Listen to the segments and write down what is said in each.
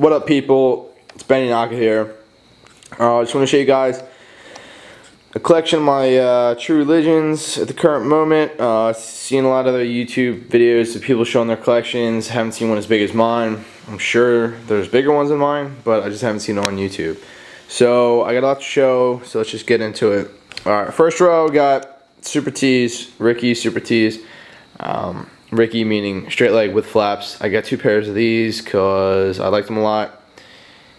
What up, people? It's Benny Nockit here. Uh, I just want to show you guys a collection of my uh, true religions at the current moment. Uh, seen a lot of other YouTube videos of people showing their collections. Haven't seen one as big as mine. I'm sure there's bigger ones than mine, but I just haven't seen it on YouTube. So I got a lot to show, so let's just get into it. Alright, first row got Super Tees, Ricky Super Tees. Um, Ricky meaning straight leg with flaps. I got two pairs of these because I like them a lot.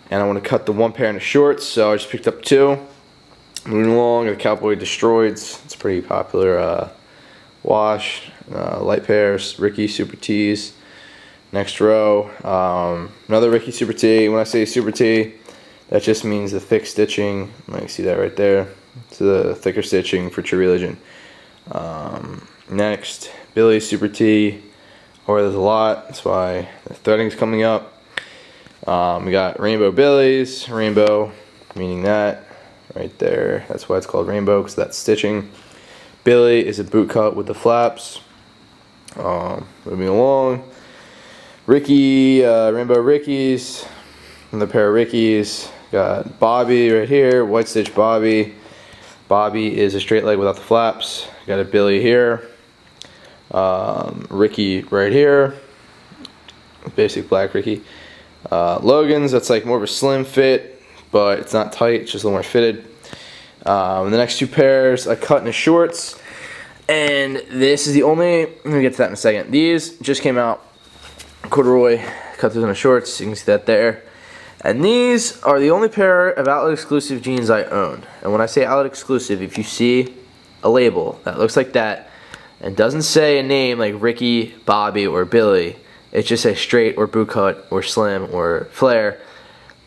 And I want to cut the one pair into shorts, so I just picked up two. Moving along, the Cowboy Destroyeds. It's pretty popular uh, wash. Uh, light pairs, Ricky Super Tees. Next row, um, another Ricky Super T. When I say Super T, that just means the thick stitching. You might see that right there. It's the thicker stitching for True Religion. Um, next, Billy Super T. Or there's a lot. That's why the threading's coming up. Um, we got Rainbow Billies. Rainbow, meaning that right there. That's why it's called rainbow, because that's stitching. Billy is a boot cut with the flaps. Um, moving along. Ricky, uh, Rainbow Rickies, another pair of Rickies. Got Bobby right here, White Stitch Bobby. Bobby is a straight leg without the flaps. Got a Billy here. Um, Ricky right here. Basic black Ricky. Uh, Logan's, that's like more of a slim fit but it's not tight, it's just a little more fitted. Um, the next two pairs I cut in the shorts, and this is the only, let me get to that in a second. These just came out, corduroy, cut those in the shorts, you can see that there. And these are the only pair of outlet exclusive jeans I own. And when I say outlet exclusive, if you see a label that looks like that, and doesn't say a name like Ricky, Bobby, or Billy, it just says straight or bootcut or slim or flare,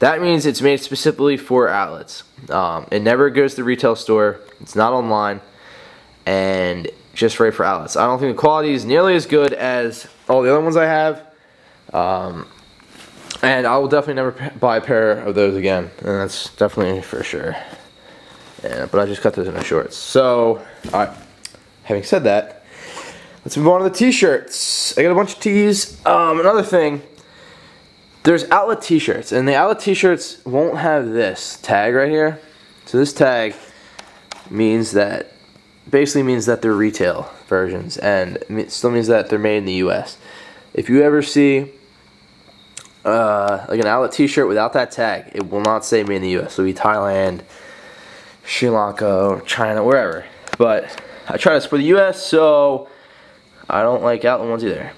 that means it's made specifically for outlets. Um, it never goes to the retail store. It's not online. And just right for outlets. I don't think the quality is nearly as good as all the other ones I have. Um, and I will definitely never buy a pair of those again. And that's definitely for sure. Yeah, but I just cut those in the shorts. So, alright. Having said that, let's move on to the t-shirts. I got a bunch of tees. Um, another thing there's outlet t-shirts, and the outlet t-shirts won't have this tag right here. So this tag means that, basically means that they're retail versions, and it still means that they're made in the U.S. If you ever see uh, like an outlet t-shirt without that tag, it will not say made in the U.S. It'll be Thailand, Sri Lanka, China, wherever. But I try to support the U.S., so I don't like outlet ones either.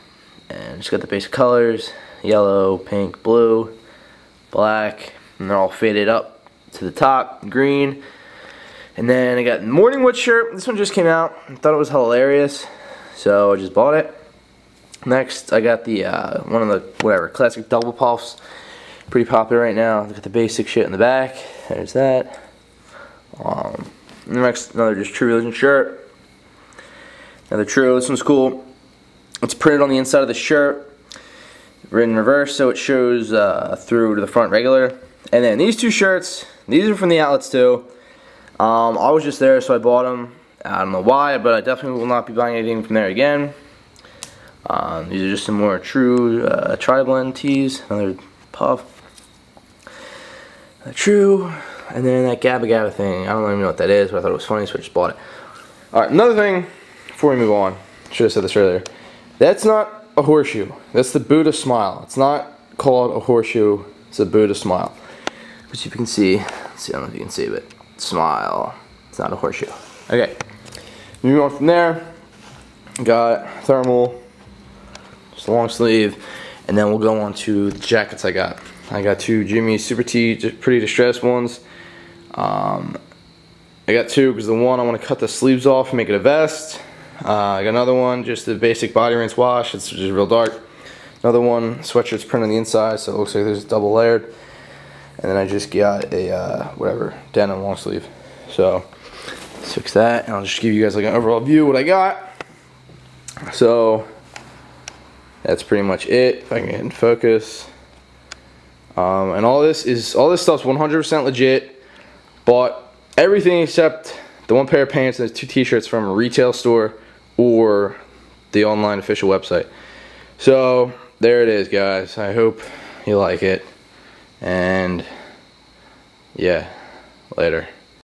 And just got the basic colors yellow, pink, blue, black, and they're all faded up to the top, green. And then I got the Morningwood shirt. This one just came out. I thought it was hilarious, so I just bought it. Next, I got the uh, one of the whatever classic double puffs. Pretty popular right now. At the basic shit in the back. There's that. Um, next, another just True Religion shirt. Another True. This one's cool. It's printed on the inside of the shirt written in reverse so it shows uh, through to the front regular. And then these two shirts, these are from the outlets too. Um, I was just there so I bought them. I don't know why, but I definitely will not be buying anything from there again. Um, these are just some more true uh, tri-blend tees. Another puff. A true. And then that Gabba Gabba thing. I don't even know what that is, but I thought it was funny, so I just bought it. Alright, another thing before we move on. Should have said this earlier. That's not a horseshoe. That's the Buddha smile. It's not called a horseshoe. It's a Buddha smile. Which you can see. see, I don't know if you can see, but smile. It's not a horseshoe. Okay. Moving on from there. Got thermal. Just long sleeve. And then we'll go on to the jackets I got. I got two Jimmy Super T pretty distressed ones. Um, I got two because the one I want to cut the sleeves off and make it a vest. Uh, I got another one, just the basic body rinse wash. It's just real dark. Another one, sweatshirt's printed on the inside, so it looks like there's double layered. And then I just got a, uh, whatever, denim long sleeve. So, let's fix that, and I'll just give you guys like an overall view of what I got. So, that's pretty much it. If I can get in focus. Um, and all this is, all this stuff's 100% legit. Bought everything except the one pair of pants and the two t-shirts from a retail store or the online official website. So there it is guys. I hope you like it. And yeah, later.